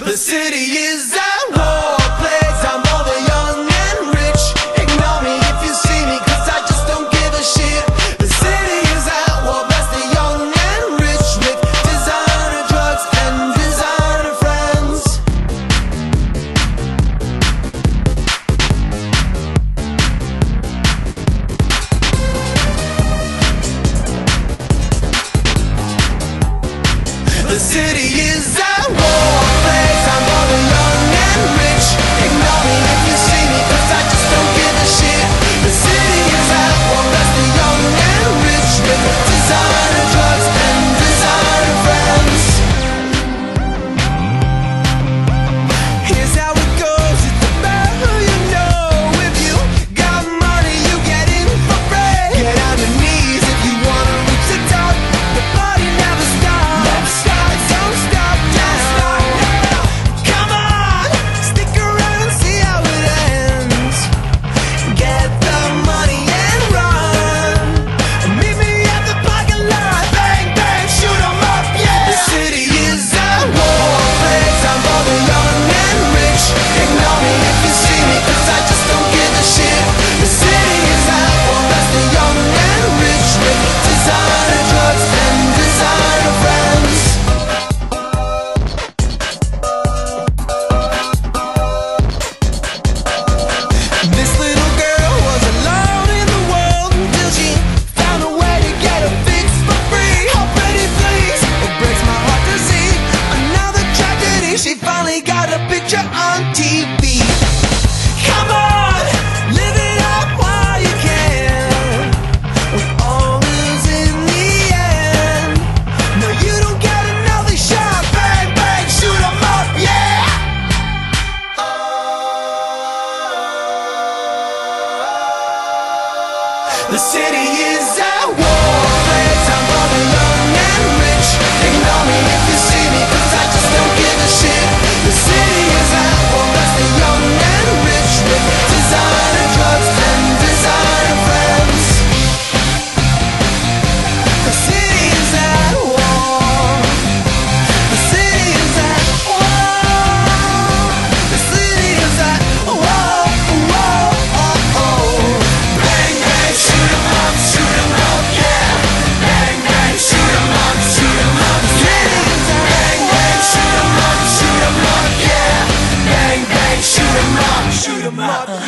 The city is at war, plagues on all the young and rich. Ignore me if you see me, cause I just don't give a shit. The city is at war, bless the young and rich with designer drugs and designer friends. The city is at war. The city is at war. not